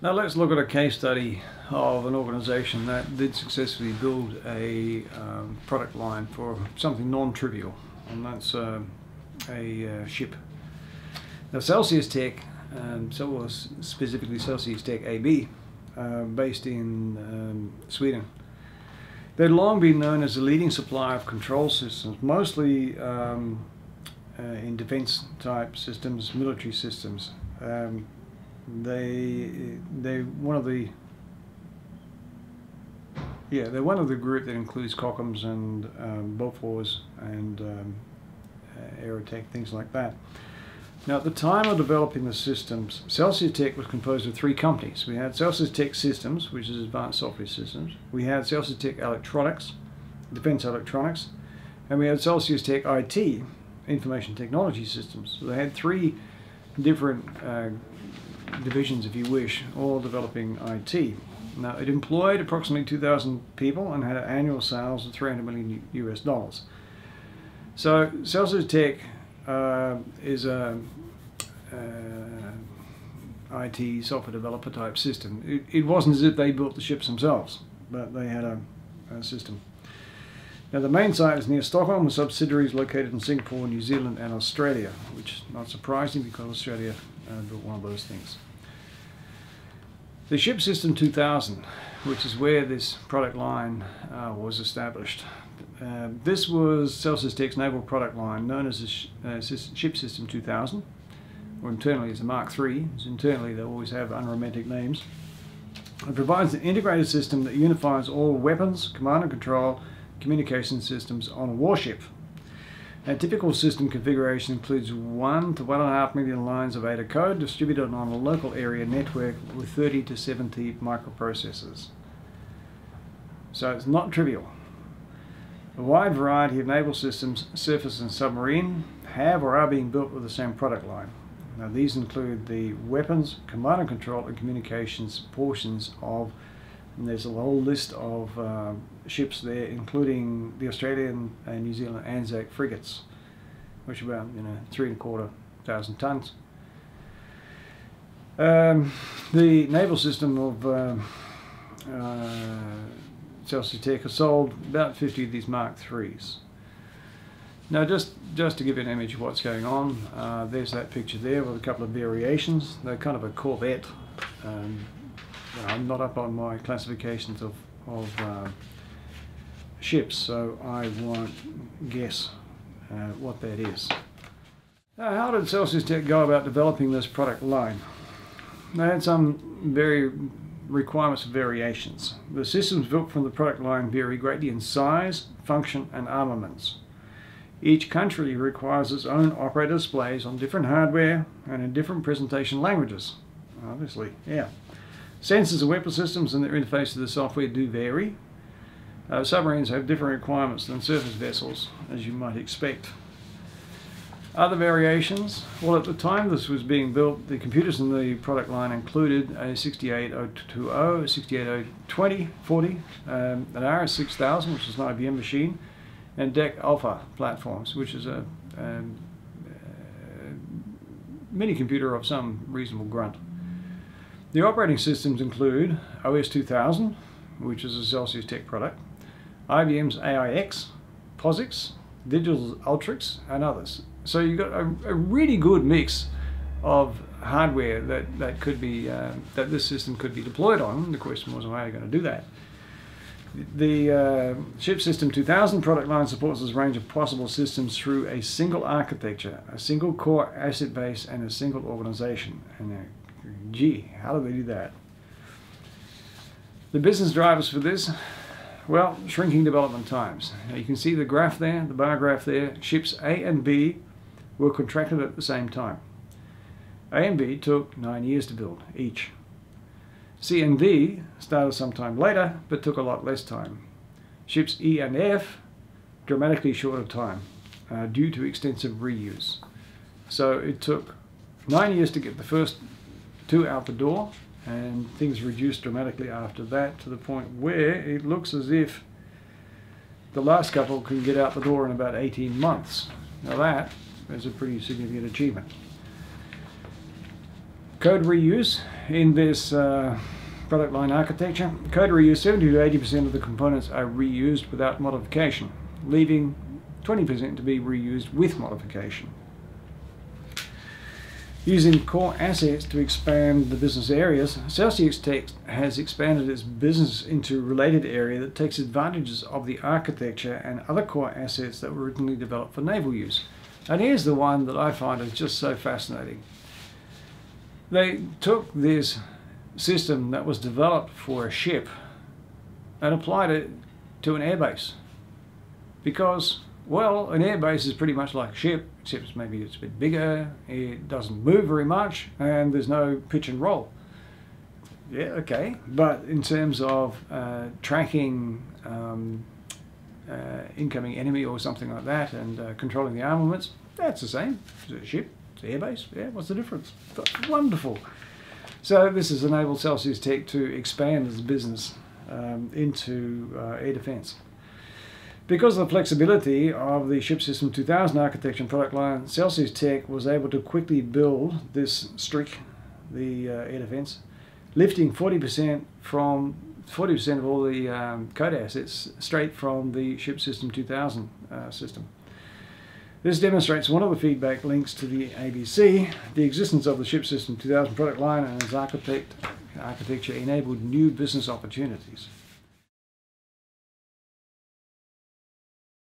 Now let's look at a case study of an organisation that did successfully build a um, product line for something non-trivial, and that's uh, a uh, ship. Now Celsius Tech, um, so specifically Celsius Tech AB, uh, based in um, Sweden. They'd long been known as the leading supplier of control systems, mostly um, uh, in defense type systems, military systems. Um, they they one of the yeah they're one of the group that includes Kockums and um, Bofors and um, uh, Aerotech things like that. Now at the time of developing the systems, Celsius Tech was composed of three companies. We had Celsius Tech Systems, which is advanced software systems. We had Celsius Tech Electronics, defense electronics, and we had Celsius Tech IT, information technology systems. So they had three different uh, divisions, if you wish, all developing IT. Now, it employed approximately 2,000 people and had annual sales of 300 million US dollars. So, Celsius Tech uh, is a uh, IT software developer type system. It, it, wasn't as if they built the ships themselves, but they had a, a system. Now the main site is near Stockholm with subsidiaries located in Singapore, New Zealand and Australia, which is not surprising because Australia built one of those things. The Ship System 2000, which is where this product line uh, was established. Uh, this was Celsius Tech's naval product line known as the Sh uh, Ship System 2000, or internally as the Mark III. As internally they always have unromantic names. It provides an integrated system that unifies all weapons, command and control, communication systems on a warship. A typical system configuration includes 1 to 1.5 million lines of ADA code distributed on a local area network with 30 to 70 microprocessors. So it's not trivial. A wide variety of naval systems, surface and submarine, have or are being built with the same product line. Now these include the weapons, command and control and communications portions of and there's a whole list of uh, ships there, including the Australian and New Zealand Anzac frigates, which are about you know three and a quarter thousand tons. Um, the naval system of um, uh, Tech has sold about 50 of these Mark IIIs. Now just, just to give you an image of what's going on, uh, there's that picture there with a couple of variations. They're kind of a Corvette um, I'm not up on my classifications of, of uh, ships, so I won't guess uh, what that is. Now, how did Celsius Tech go about developing this product line? They had some very requirements variations. The systems built from the product line vary greatly in size, function, and armaments. Each country requires its own operator displays on different hardware and in different presentation languages. Obviously, yeah. Sensors and weapon systems and their interface to the software do vary. Uh, submarines have different requirements than surface vessels, as you might expect. Other variations, well at the time this was being built, the computers in the product line included a 68020, 68020, 40, um, an RS6000, which is an IBM machine, and DEC Alpha platforms, which is a, a, a mini computer of some reasonable grunt. The operating systems include OS 2000, which is a Celsius Tech product, IBM's AIX, POSIX, Digital Ultrix, and others. So you've got a, a really good mix of hardware that, that could be uh, that this system could be deployed on. The question was, how are you going to do that? The uh, Ship System 2000 product line supports this range of possible systems through a single architecture, a single core asset base, and a single organization. And uh, Gee, how do they do that? The business drivers for this, well, shrinking development times. Now you can see the graph there, the bar graph there. Ships A and B were contracted at the same time. A and B took nine years to build each. C and D started sometime later, but took a lot less time. Ships E and F, dramatically shorter time, uh, due to extensive reuse. So it took nine years to get the first two out the door and things reduced dramatically after that to the point where it looks as if the last couple can get out the door in about 18 months. Now that is a pretty significant achievement. code reuse in this uh, product line architecture. Code reuse, 70 to 80% of the components are reused without modification, leaving 20% to be reused with modification. Using core assets to expand the business areas, Celsius Tech has expanded its business into a related area that takes advantages of the architecture and other core assets that were originally developed for naval use. And here's the one that I find is just so fascinating. They took this system that was developed for a ship and applied it to an airbase. Because, well, an airbase is pretty much like a ship, except maybe it's a bit bigger, it doesn't move very much, and there's no pitch and roll. Yeah, okay. But in terms of uh, tracking um, uh, incoming enemy or something like that and uh, controlling the armaments, that's the same. It's a ship, it's an airbase. Yeah, what's the difference? But wonderful. So this has enabled Celsius Tech to expand its business um, into uh, air defence. Because of the flexibility of the Ship System 2000 architecture and product line, Celsius Tech was able to quickly build this streak, the uh, air defence, lifting 40% from 40% of all the um, code assets straight from the Ship System 2000 uh, system. This demonstrates one of the feedback links to the ABC. The existence of the Ship System 2000 product line and its architect, architecture enabled new business opportunities.